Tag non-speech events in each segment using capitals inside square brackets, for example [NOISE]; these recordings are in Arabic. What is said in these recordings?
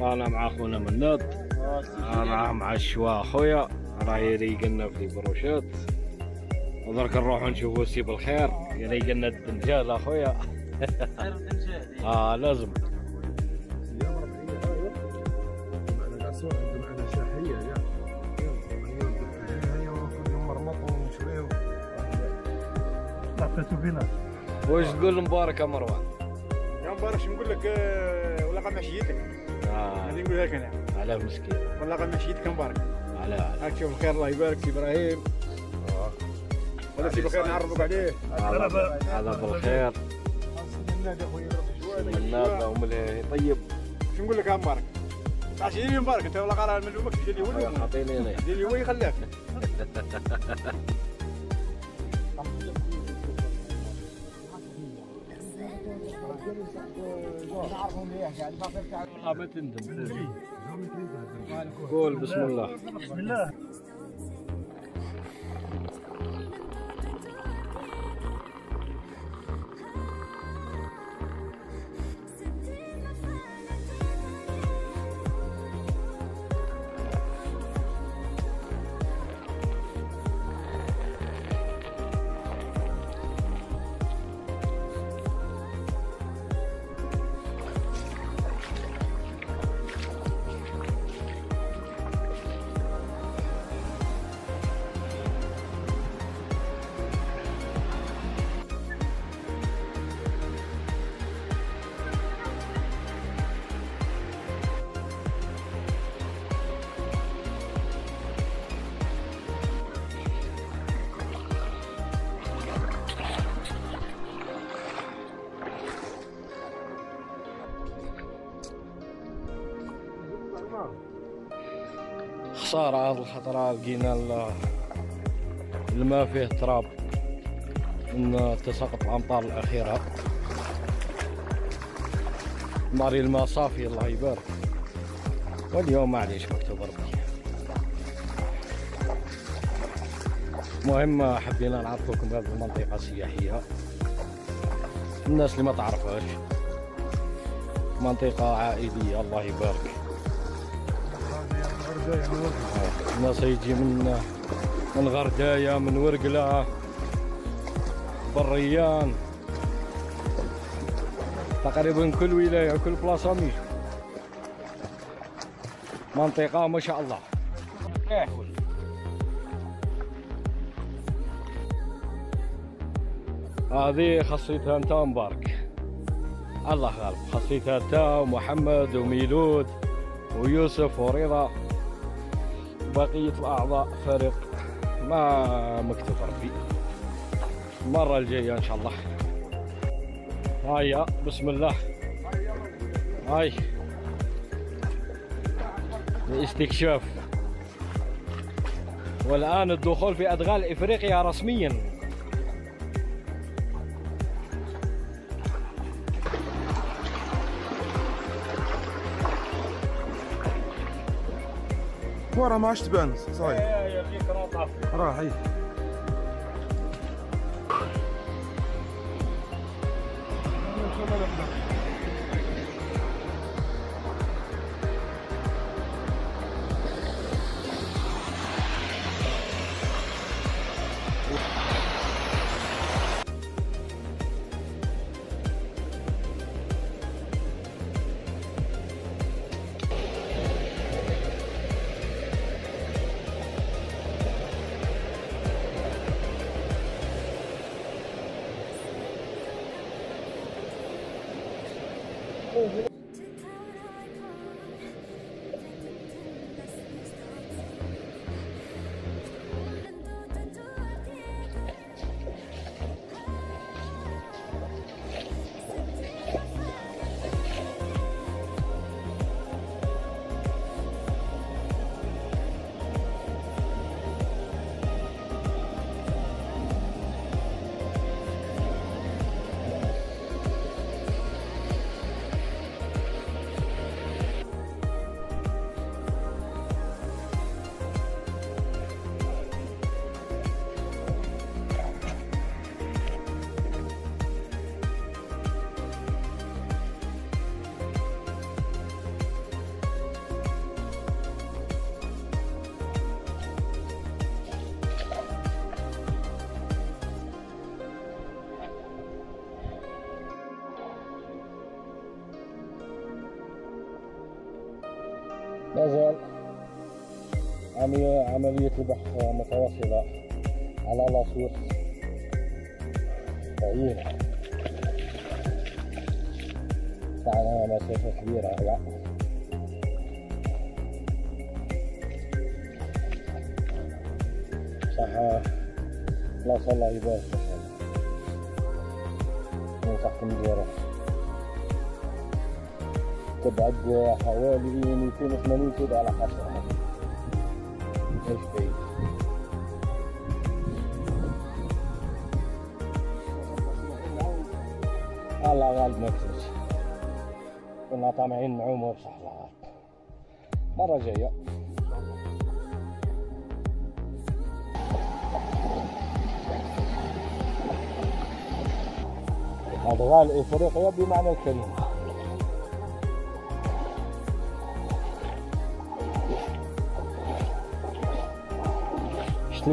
أنا مع أخونا مناد أنا مع الشوا أخويا. راه يريقلنا في بروشات ودرك نروحو نشوفو سي بالخير. يريقلنا الدنجال أخويا. [LAUGHS] آه لازم. واش تقول مبارك يا مروان؟ يا مبارك شو نقول لك آه، ولا غا مشيتك؟ آه. هذه نقولها لك أنا. على مسكين. ولا غا مشيتك مبارك على على. هاك شوف الخير الله يبارك سي إبراهيم ولا سي بخير نعرفك عليه. هذا هذا بالخير النادي اخويا يضرب شوية مناد وملهي طيب. شو نقول لك يا مبارك تعرف شنو مبارك أنت والله قرا ملومك ديال الولي اعطيني أنا ديال الولي خلاك والله ما تندم. قول بسم الله. بسم الله. خسارة هذه الخطرة لقينا ال- الماء فيه تراب من تساقط الأمطار الأخيرة. ماري الماء صافي الله يبارك. واليوم معليش مكتوب ربي. مهم حبينا نعرفوكم بهذه المنطقة السياحية. الناس اللي ما تعرفهاش منطقة عائلية الله يبارك. الناس يجي من من غرداية من ورقلة بريان. تقريبا كل ولاية كل بلاصة ميجو منطقة ما شاء الله. هذه خصيتها انت مبارك الله غالب. خصيتها انت ومحمد وميلود ويوسف ورضا. بقية الأعضاء فريق ما مكتوب ربي المرة الجاية إن شاء الله. هيا بسم الله. هاي. الاستكشاف والآن الدخول في أدغال إفريقيا رسميا. ورا ما عادش تبان صحيح راه اي لا زال عملية البحث متواصلة على لاصوص بعيدة طبعا مسافة كبيرة يا صح. لا صلى الله يبارك إن شاء تبعد حوالي 280 كيلو على حسب. بعيد. الله غالب ما كسبش كنا طامعين نعوموا بصح الله غالب مرة جاية. أدغال إفريقيا بمعنى الكلمة.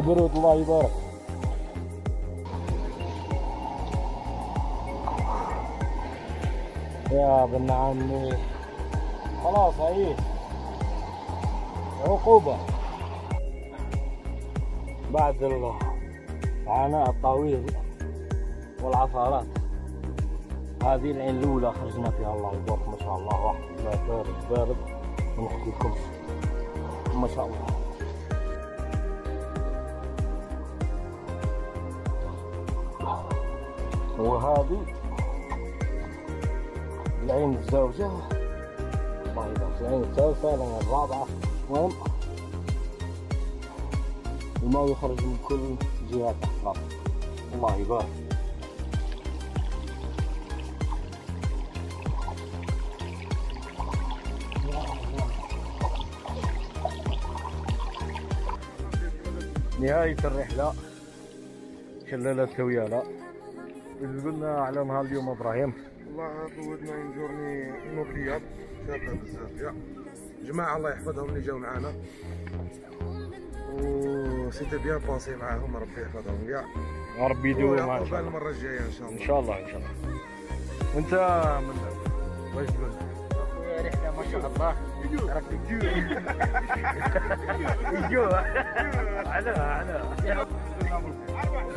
برود الله يبارك. يا ابن عمي. خلاص هي عقوبة. بعد العناء الطويل والعثرات. هذه العين الأولى خرجنا فيها الله يبارك ما شاء الله. واحد بارد بارد ونحكي لكم ما شاء الله. وهذه العين الزوجة. يبارك العين الثالثة العين الرابعة المهم الماء يخرج من كل جهات الأطراف الله يبارك. نهاية الرحلة. شلالة كويالة قلنا على نهار اليوم إبراهيم. والله طولنا اون جورني نوبلياب شابه بزاف. يا. جماعة الله يحفظهم اللي جاو معانا. و سيتي بيان بونسي معاهم ربي يحفظهم. يا. ربي يدوم شاء الله المرة الجاية إن شاء إن الله شاء الله إن شاء الله. وأنت من واش تقول؟ رحلة ما شاء الله. راك تجوع [LAUGHS] يجوع. على على.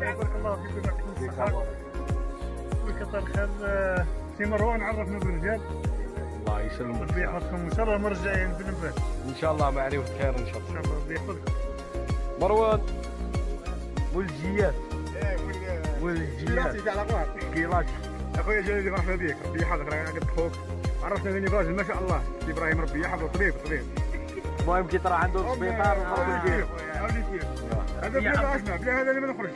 بارك الله فيكم خير آه، سي مروان عرفنا بالرجال الله يسلمك. ربي يحفظكم إن شاء الله المرة الجاية به إن شاء الله معرفة خير إن شاء الله. إن شاء الله ربي يحفظكم مروان والجيات. والجيات. تاع الاقوات كيلات. اخويا جليل مرحبا بك ربي يحفظك راك قد خوك. عرفنا بني راجل ما شاء الله. سي إبراهيم ربي يحفظه طبيب طبيب. المهم كي ترى عندهم سبيطار وضرب الجيل هذا هذا اللي ما نخرج.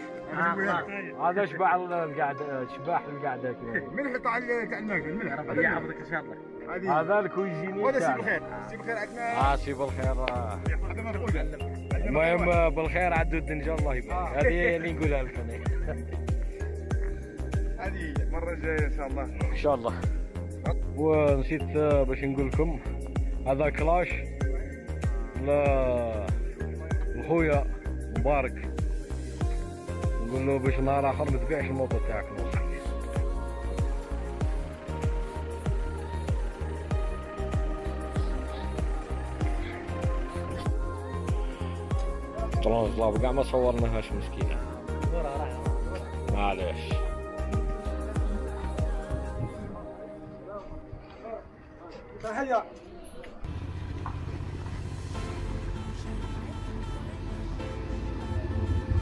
هذا شبع القعدة شباح القعدة ملح تاع تاع الماكل إن شاء الله. هذه هذا الكويزيني وهذا سي تاعنا. بالخير. سي بالخير عندنا آه سي بالخير آه. هذا المهم بالخير عدوا الدنجة الله يبارك. هذه اللي نقولها لك أنا [LAUGHS] هذه المره الجايه إن شاء الله. إن شاء الله. ونسيت آه، باش نقول لكم هذا كلاش لا لخويا مبارك. نقول له باش نهار آخر ما تبيعش الموطو تاعك. طلعنا الله كاع ما صورناهاش مسكينة. معليش.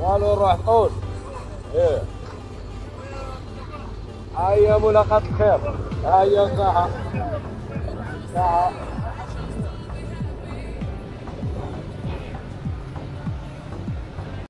قالوا نروح تقول إيه. هيا ملاقاة الخير. هيا ساعة. ساعة.